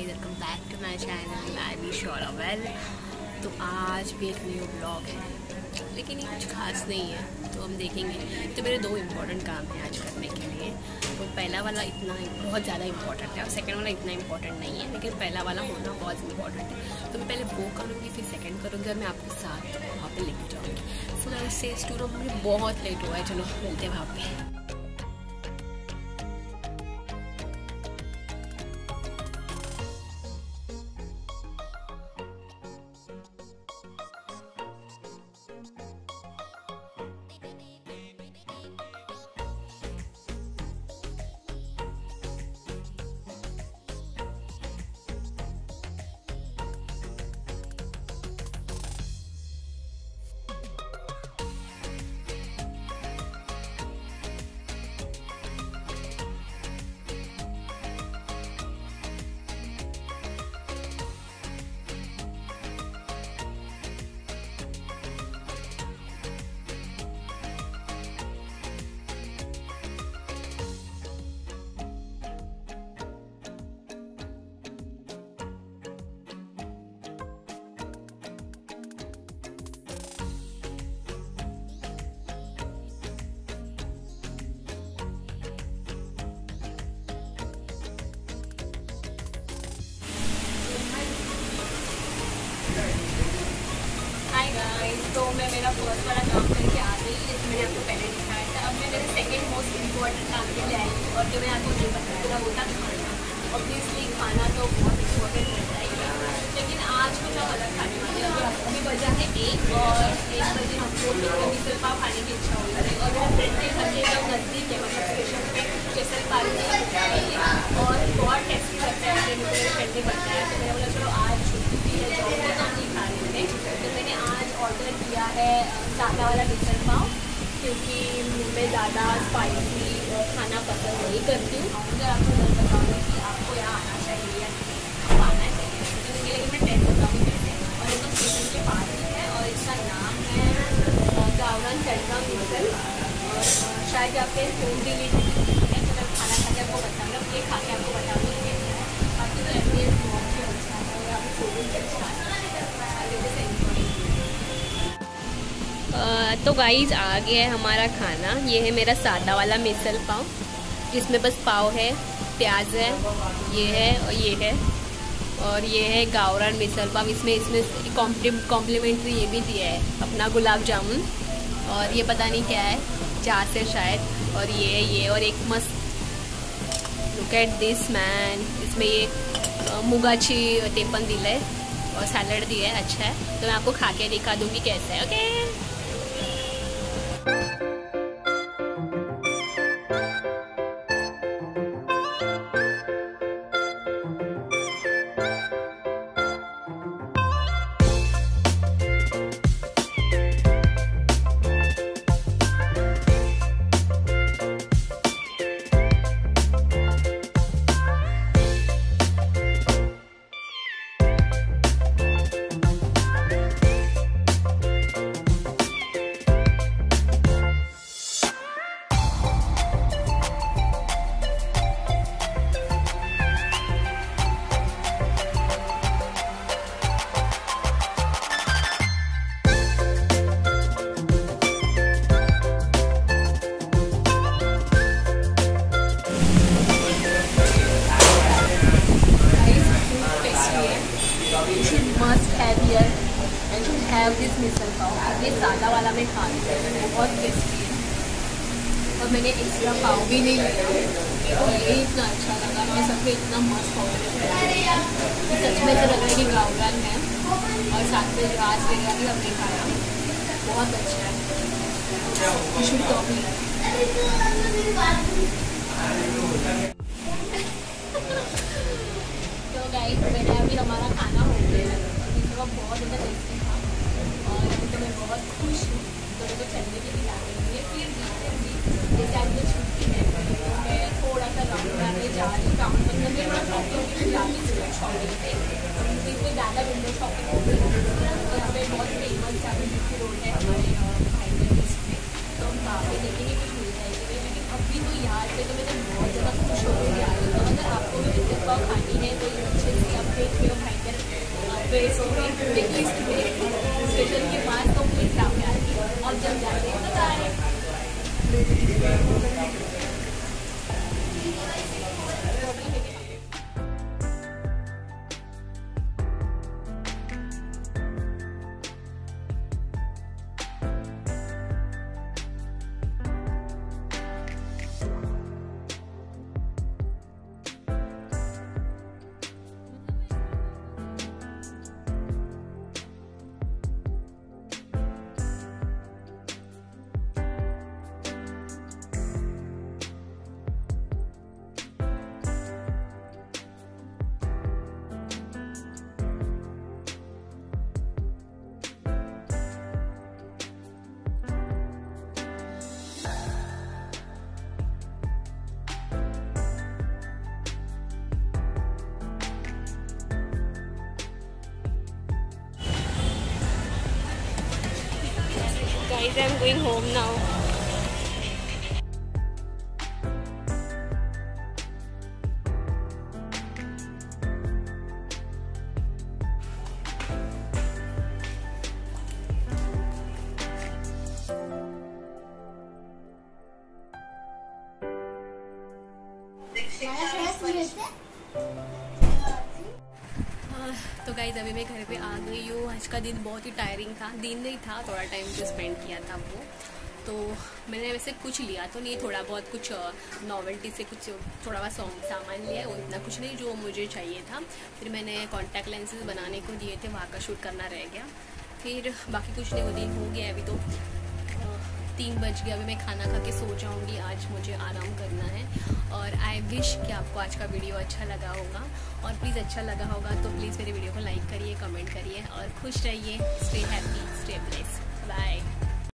Guys welcome back to my channel I be sure well तो आज भी एक न्यू ब्लॉग है, लेकिन ये कुछ खास नहीं है तो हम देखेंगे. तो मेरे दो इम्पोर्टेंट काम हैं आज करने के लिए. तो पहला वाला इतना बहुत ज़्यादा इंपॉर्टेंट है, और सेकंड वाला इतना इंपॉर्टेंट नहीं है, लेकिन पहला वाला होना बहुत इंपॉर्टेंट है. तो मैं पहले वो करूँगी, फिर सेकेंड करूँगी, और मैं आपके साथ वहाँ पर लेके जाऊँगी. सो मैं से टूर मुझे बहुत लेट हुआ है, चलो मिलते हैं वहाँ पे. तो मैं मेरा फ़र्स्ट वाला काम करके आ गई, जैसे मैंने आपको पहले दिखाया था। अब मैं मेरे सेकेंड मोस्ट इंपॉर्टेंट काम के लिए आई और जो मैं आपको ये बताया वो था खाना। ऑब्वियसली खाना तो बहुत इम्पोर्टेंट रहता ही लेकिन आज कुछ हम अलग खाने वाले हैं। अभी बजा है एक और एक बजे हमको मिसल पाव खाने की इच्छा होती है। और मेरा फ्रेंड के घर एकदम नज़दीक है मतलब स्टेशन पे केसर पार्क और बहुत टेस्टी लगता है मेरे फ्रेंड ने बताया तो मैंने बोला चलो आज छुट्टी भी है जाऊँगी तो नहीं खा रहे थे तो मैंने आज ऑर्डर किया है सादा वाला मिसल पाव क्योंकि मैं ज़्यादा स्पाइसी खाना पसंद नहीं करती हूँ। मुझे आपको बताऊँगी तो गाइज़ आ गया है हमारा खाना। ये है मेरा सादा वाला मिसल पाव। जिसमें बस पाव है, प्याज है, ये है और ये है। और ये है गावरान मिसल पाव। इसमें इसमें कॉम्प्लीमेंट्री ये भी दिया है, अपना गुलाब जामुन। और ये पता नहीं क्या है चार से शायद। और ये है, ये और एक मस्त लुक एट दिस मैन इसमें ये मुगाची टेपन दिल है और सैलड दिया है अच्छा है। तो मैं आपको खा के दिखा दूँगी कैसे है okay have this misal pav ये सादा वाला मैं खा रही हूँ बहुत टेस्टी है। और मैंने एक्स्ट्रा पाव भी नहीं लिया। तो ये इतना अच्छा लगा, मैं सबको इतना मस्त कॉम्बिनेशन सच में ऐसा लग रहा है कि गाउलान है। और साथ में राज वगैरह भी हमने खाया, बहुत अच्छा है। शुड कॉपी देखेंगे कुछ मिलता है कि लेकिन अभी तो यहाँ पे तो मैं तो बहुत ज़्यादा खुश हो गई आ रही तो अगर आपको भी बिज़नेस खानी है तो अच्छे से आप देख रहे हो खाकर फ्रेश के बाद तो प्लीज़ सामने आती और जब जाते तो जा रहे हैं guys i'm going home now तो गाइज़ अभी मैं घर पे आ गई हूँ। आज का दिन बहुत ही टायरिंग था। दिन नहीं था, थोड़ा टाइम जो स्पेंड किया था वो। तो मैंने वैसे कुछ लिया तो नहीं, थोड़ा बहुत कुछ नॉवेल्टी से कुछ, थोड़ा बहुत सॉन्ग सामान लिया वो इतना कुछ नहीं जो मुझे चाहिए था। फिर मैंने कॉन्टैक्ट लेंसेज बनाने को दिए थे, वहाँ का शूट करना रह गया। फिर बाकी कुछ नहीं, वो दिन हो गया अभी तो। तीन बज गया, अभी मैं खाना खा के सो जाऊँगी, आज मुझे आराम करना है। और आई विश कि आपको आज का वीडियो अच्छा लगा होगा। और प्लीज़ अच्छा लगा होगा तो प्लीज़ मेरे वीडियो को लाइक करिए कमेंट करिए और खुश रहिए stay happy stay bless bye